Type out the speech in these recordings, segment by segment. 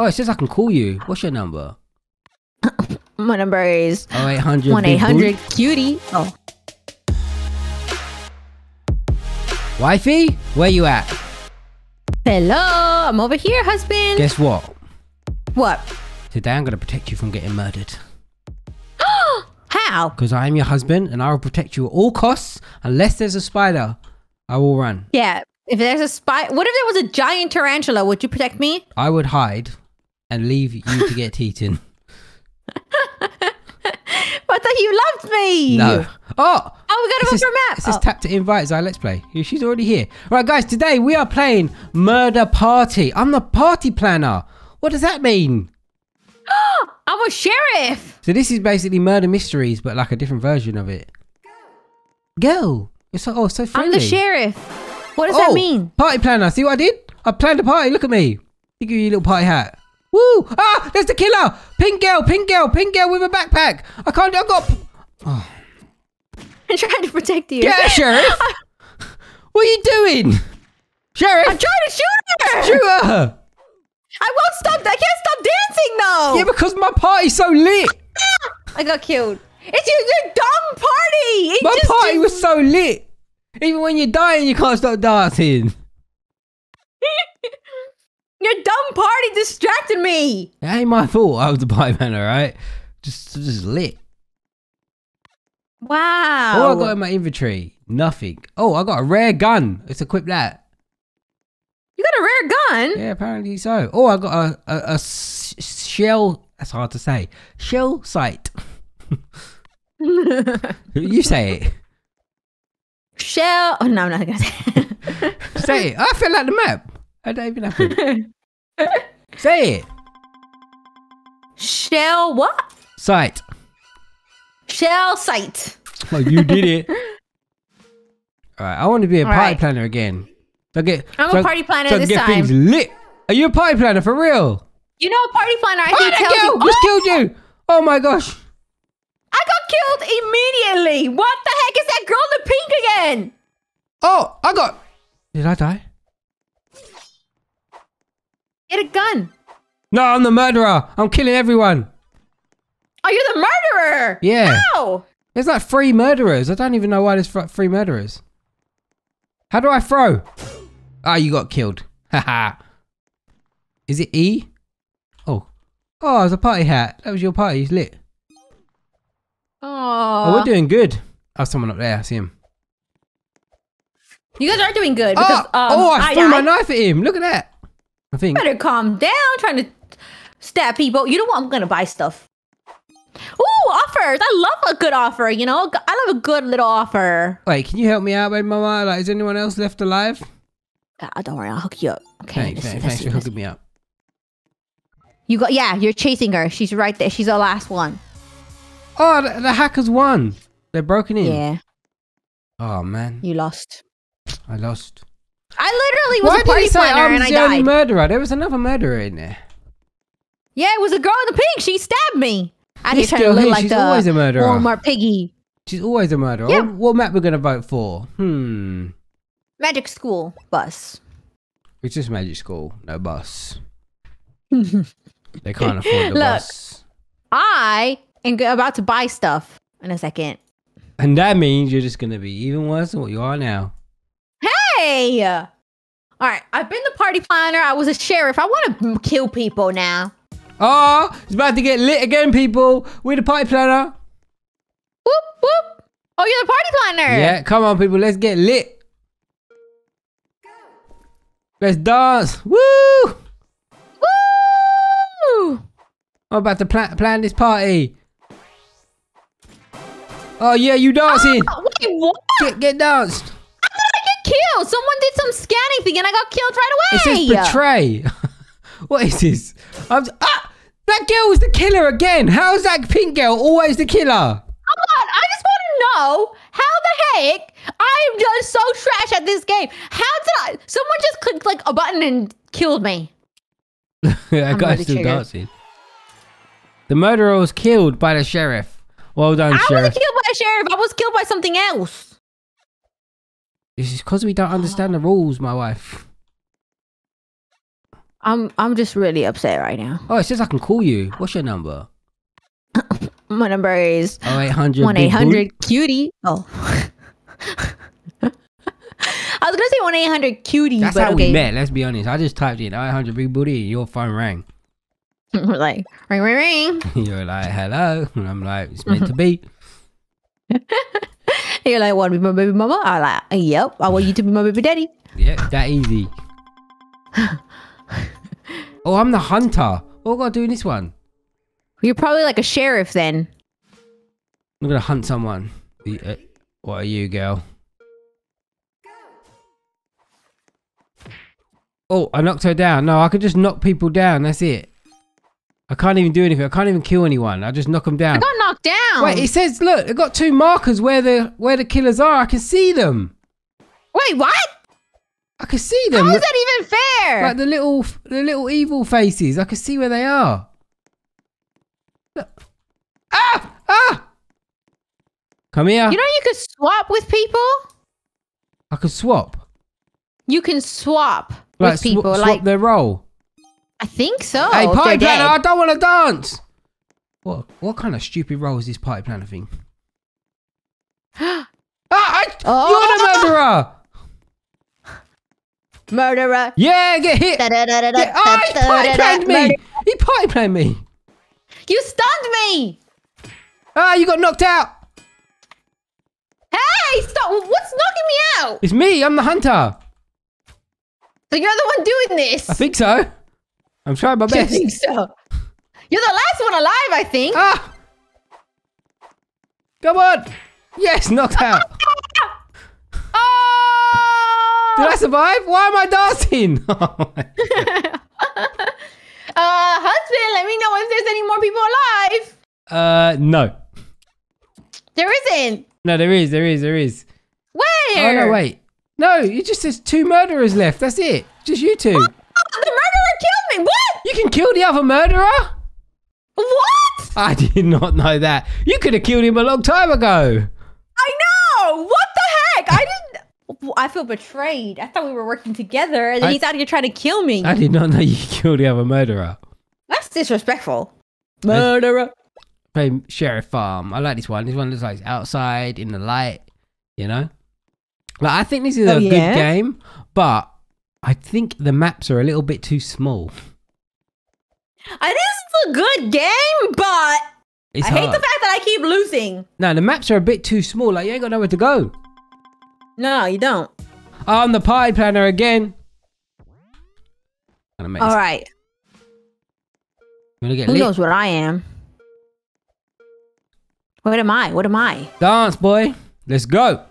Oh, it says I can call you. What's your number? My number is Oh, 800. one eight hundred cutie. Oh, Wifey, where you at? hello. I'm over here, husband. Guess what? What? Today I'm going to protect you from getting murdered. How? Because I am your husband and I will protect you at all costs. Unless there's a spider, I will run. Yeah. If there's a spider, what if there was a giant tarantula? Would you protect me? I would hide and leave you to get eaten. I thought you loved me. No. Oh! Oh, we gotta It go says, for a map. it says Oh. tap to invite Zai Let's Play. She's already here. Right, guys, today we are playing Murder Party. I'm the party planner. What does that mean? I'm a sheriff. So this is basically murder mysteries, but like a different version of it. Go. It's so, oh, so friendly. I'm the sheriff. What does oh, that mean? Party planner. See what I did? I planned a party. Look at me. Look at you, little party hat. Woo! Ah, there's the killer. Pink girl, pink girl, pink girl with a backpack. I can't. I got. I'm trying to protect you. Yeah, sheriff. what are you doing, sheriff? I'm trying to shoot her. Shoot her. I won't stop. I can't stop dancing though. Yeah, because my party's so lit. I got killed. It's your, your dumb party. It My party was so lit. Even when you're dying, you can't stop dancing. Your dumb party distracted me. It ain't my fault. I was the party planner, right? Just, just lit. Wow. All I got in my inventory, nothing. Oh, I got a rare gun. Let's equip that. you got a rare gun. Yeah, apparently so. Oh, I got a a shell. That's hard to say. Shell sight. you say it. Shell. Oh, no, I'm not gonna say. it. Say it. I fell out the map. Did that even happen? say it. Shell what? Sight. Shell site. Oh, you did it. All right, I want to be a All party right. planner again. I get. I'm so a party planner so I this get time. things lit. Are you a party planner for real? You know, a party planner. I Oh, think that tells girl you. just Oh, killed you. Oh my gosh. I got killed immediately. What the heck is that girl in the pink again? Oh, I got. Did I die? Get a gun. No, I'm the murderer. I'm killing everyone. Oh, you're the murderer. Yeah. How? There's like three murderers. I don't even know why there's three murderers. How do I throw? Ah, you got killed. Haha. Is it E? Oh. Oh, it's a party hat. That was your party. He's lit. Oh, Oh, we're doing good. Oh, someone up there. I see him. you guys are doing good Oh, because um, oh I, I threw my died. knife at him. Look at that. I think. Better calm down. Trying to stab people. You know what? I'm gonna buy stuff. Ooh, offers! I love a good offer. You know, I love a good little offer. Wait, can you help me out, baby mama? Like, is anyone else left alive? Uh, don't worry, I'll hook you up. Okay, Thanks, let's thanks, let's thanks for hooking me up. You got yeah, you're chasing her. She's right there. She's the last one. Oh, the, the hackers won. They're broken in. Yeah, Oh man, you lost. I lost. I literally was Why a did party you say planner I and was I the only died. murderer? There was another murderer in there. yeah, it was a girl in the pink. She stabbed me. I This just trying to girl look here, like she's the always a murderer. Walmart piggy. She's always a murderer. Yeah. What, what map we're gonna vote for? Hmm. Magic school bus. It's just magic school, no bus. They can't afford the Look. bus. I am g- about to buy stuff in a second. And that means you're just gonna be even worse than what you are now. Hey! All right, I've been the party planner. I was a sheriff. I want to kill people now. Oh, it's about to get lit again, people. We're the party planner. Whoop whoop. Oh, you're the party planner. Yeah, come on, people. Let's get lit. Let's dance. Woo! Woo! I'm about to pla- plan this party. Oh yeah, you dancing? Oh, wait, what? Get get danced. Killed? Someone did some scanning thing and I got killed right away. It says betray. what is this? I'm ah, that girl was the killer again. How is that pink girl always the killer? Come on, I just want to know how the heck I'm just so trash at this game. How did I? Someone just clicked like a button and killed me. that guy's really still triggered. dancing. The murderer was killed by the sheriff. Well done, I sheriff. wasn't killed by a sheriff. I was killed by something else. Is because we don't understand the rules, my wife. I'm I'm just really upset right now. Oh, it says I can call you. What's your number? My number is Oh, 800. one eight hundred cutie. Oh. I was gonna say one eight hundred cutie, That's but how okay. we met. Let's be honest. I just typed in 800 big booty and your phone rang. Like ring ring ring. You're like, hello. And I'm like, it's meant to be. You're like, want to be my baby mama? I'm like, yep. I want you to be my baby daddy. Yeah, that easy. oh, I'm the hunter. What have I got to do in this one? You're probably like a sheriff then. I'm going to hunt someone. The- uh, What are you, girl? Oh, I knocked her down. No, I could just knock people down. That's it. I can't even do anything. I can't even kill anyone. I just knock them I down. got knocked down. Wait, it says, look, it got two markers where the where the killers are. I can see them. Wait, what? I can see them. How is that even fair? Like the little the little evil faces. I can see where they are. Look. Ah! Ah! Come here. you know you could swap with people. I could swap. You can swap Like with people. swap like their role. I think so. hey, party planner, I don't want to dance. What what kind of stupid role is this party planner thing? ah, I, Oh. you're the murderer. Murderer. Yeah, get hit. Da, da, da, da, Get, da, oh, he party planned me. He party planned me. You stunned me. Ah, you got knocked out. Hey, stop! What's knocking me out? It's me. I'm the hunter. So you're the one doing this. I think so. I'm trying my best. I think so. You're the last one alive, I think. Ah! Come on! Yes, knocked out. oh! Did I survive? Why am I dancing? Oh Uh, husband, let me know if there's any more people alive. uh, no. There isn't. No, there is, there is, there is. Where? Oh, no, wait. No, you just says two murderers left. That's it. Just you two. Oh, the murderer killed me. What? You can kill the other murderer? What? I did not know that. You could have killed him a long time ago. I know. What the heck? I didn't. I feel betrayed. I thought we were working together, and then I- he's out here trying to kill me. I did not know you killed the other murderer. That's disrespectful. Murderer. Play Sheriff Farm. I like this one. This one looks like it's outside in the light, you know? Like, I think this is Oh, a yeah? good game, but I think the maps are a little bit too small. Is a good game, but It's I hate the fact that I keep losing. no, the maps are a bit too small. Like, you ain't got nowhere to go. No, you don't. Oh, I'm the party planner again. All right. You wanna get Who lit? knows what I am? What am I? What am I? Dance, boy. Let's go.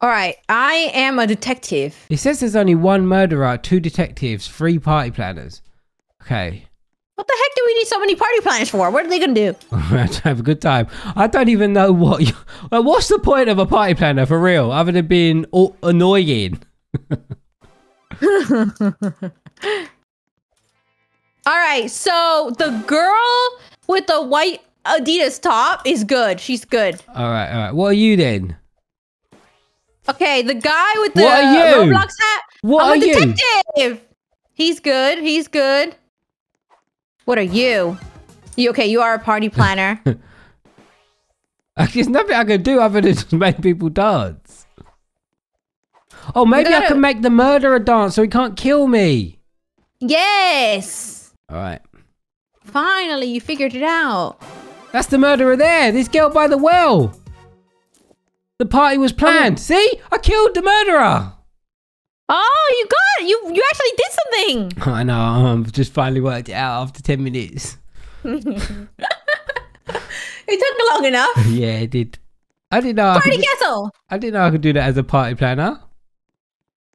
All right. I am a detective. It says there's only one murderer, two detectives, three party planners. Okay. What the heck do we need so many party planners for? What are they gonna do? to have a good time. I don't even know what. You, like, what's the point of a party planner for real, other than being all annoying? All right. So the girl with the white Adidas top is good. She's good. All right, all right. What are you then? Okay. The guy with the What are you? Roblox hat. What I'm are a you? detective. He's good. He's good. What are you? You okay? You are a party planner. There's nothing I can do other than just make people dance. Oh, maybe I gotta- can make the murderer dance so he can't kill me. yes. All right. Finally, you figured it out. That's the murderer there. This girl by the well. The party was planned. See? I killed the murderer. Oh, you got it. You you actually did something. I know. I've just finally worked it out after 10 minutes. It took long enough. yeah, it did. I didn't know. I, Party castle. I didn't know I could do that as a party planner.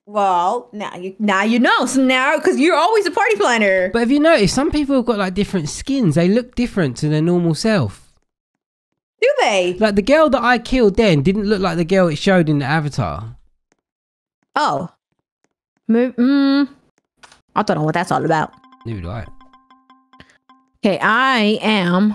Well, now you now you know. So now, because you're always a party planner. But have you noticed some people have got like different skins? They look different to their normal self. Do they? Like the girl that I killed then didn't look like the girl it showed in the avatar. Oh. Mo- Mm, I don't know what that's all about. Neither do I. Okay, I am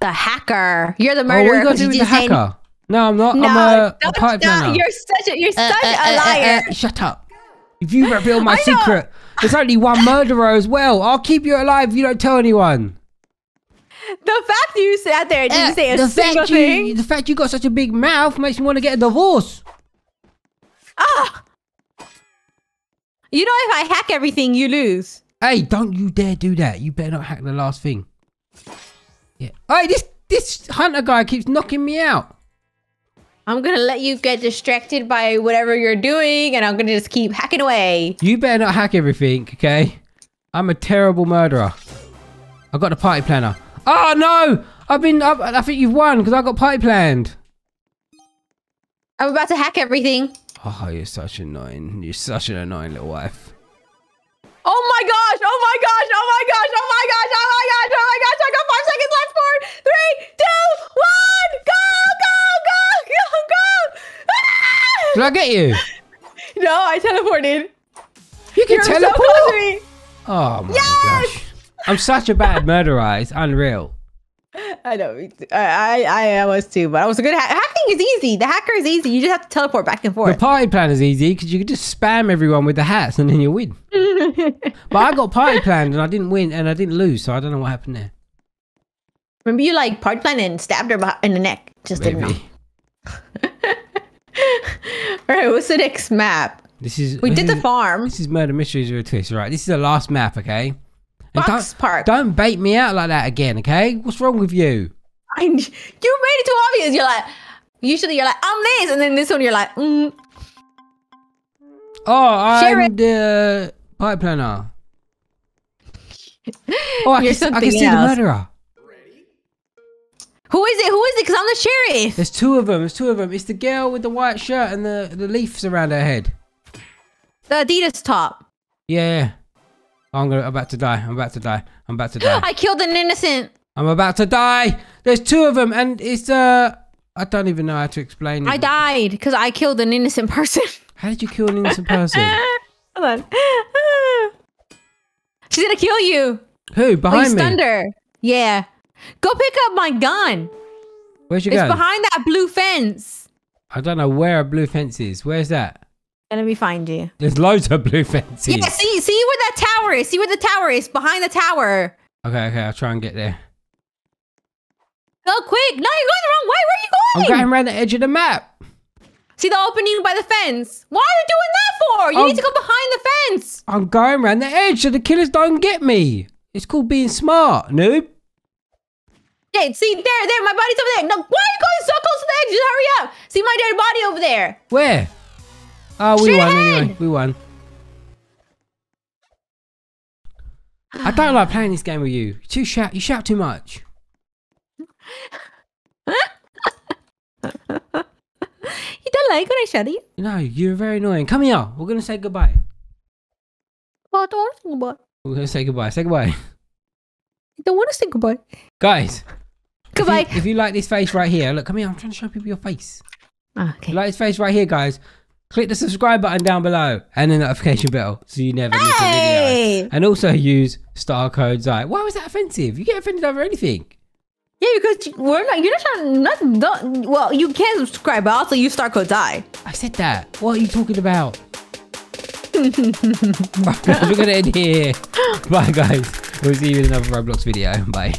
the hacker. You're the Oh, what murderer. you got to 'cause do with you the just ain't- hacker? No, I'm not. No, I'm a, a don't- pipe no, planner. you're such a you're Uh, such uh, a uh, uh, liar. uh, shut up. If you reveal my secret, there's only one murderer as well. I'll keep you alive if you don't tell anyone. The fact you sat there and didn't Uh, say a the single fact thing. You, the fact you got such a big mouth makes me want to get a divorce. Ah. You know, if I hack everything, you lose. Hey, don't you dare do that. You better not hack the last thing. Yeah. Hey, this this hunter guy keeps knocking me out. I'm gonna let you get distracted by whatever you're doing, and I'm gonna just keep hacking away. You better not hack everything, okay? I'm a terrible murderer. I got the party planner. Oh no! I've been. I, I think you've won because I got party planned. I'm about to hack everything. Oh, you're such annoying. You're such an annoying little wife. Oh my gosh! Oh my gosh! Oh my gosh! Oh my gosh! Oh my gosh! Oh my gosh! I got five seconds left. Four, three, two, one. Go! Go! Go! Go! Go! Ah! Did I get you? No, I teleported. You can You're so teleport. close to me. oh my Yes! gosh! I'm such a bad murderer. It's unreal. I know. I, I I was too, but I was a good hack. Hacking is easy. The hacker is easy. You just have to teleport back and forth. The party plan is easy because you can just spam everyone with the hats and then you win. But I got party planned and I didn't win and I didn't lose, so I don't know what happened there. Remember, you like party planned and stabbed her in the neck. Just didn't know. Maybe. All right, what's the next map? This is We this did the farm. This is murder mysteries with a twist, right? This is the last map, okay? And Fox don't, Park. don't bait me out like that again, okay? What's wrong with you? I, you made it too obvious. You're like, usually you're like, I'm this, and then this one you're like, mm. Oh, I'm the pipe planner. Oh, I can, I can see the murderer. Who is it? Who is it? Because I'm the sheriff. There's two of them. There's two of them. It's the girl with the white shirt and the, the leaves around her head. The Adidas top. Yeah. I'm gonna I'm about to die. I'm about to die. I'm about to die. I killed an innocent. I'm about to die. There's two of them, and it's uh. I don't even know how to explain. I it. died because I killed an innocent person. How did you kill an innocent person? Hold on. She's gonna kill you. Who Oh, you behind me? stunned her. Yeah. Go pick up my gun. Where's your It's gun? behind that blue fence. I don't know where a blue fence is. Where's that? Let me find you. There's loads of blue fences. Yeah, see, see where that tower is. See where the tower is. Behind the tower. Okay, okay, I'll try and get there. Go quick. No, you're going the wrong way. Where are you going? I'm going? around the edge of the map. See the opening by the fence. Why are you doing that for? You Oh. need to go behind the fence. I'm going around the edge so the killers don't get me. It's called being smart, noob. Yeah, see there, there. My body's over there. No, why are you going so close to the edge? Just hurry up. See my dead body over there. Where? Oh, we Straight won ahead. anyway. We won. I don't like playing this game with you. You too shout. You shout too much. You don't like when I shout at you? No, you're very annoying. Come here. We're gonna say goodbye. Oh, I don't want to say goodbye. We're gonna say goodbye. Say goodbye, I don't want to say goodbye. guys. if you- Goodbye. If you, like this face right here, look, come here. I'm trying to show people your face. Ah, okay. You like this face right here, guys. Click the subscribe button down below and the notification bell so you never miss a video. And also use star code ZI. Why was that offensive? You get offended over anything. Yeah, because we're not. You're not trying. Not, don't, well, you can subscribe, but also you star code die. I said that. What are you talking about? Right, guys, we're gonna end here. Bye, guys. We'll see you in another Roblox video. Bye.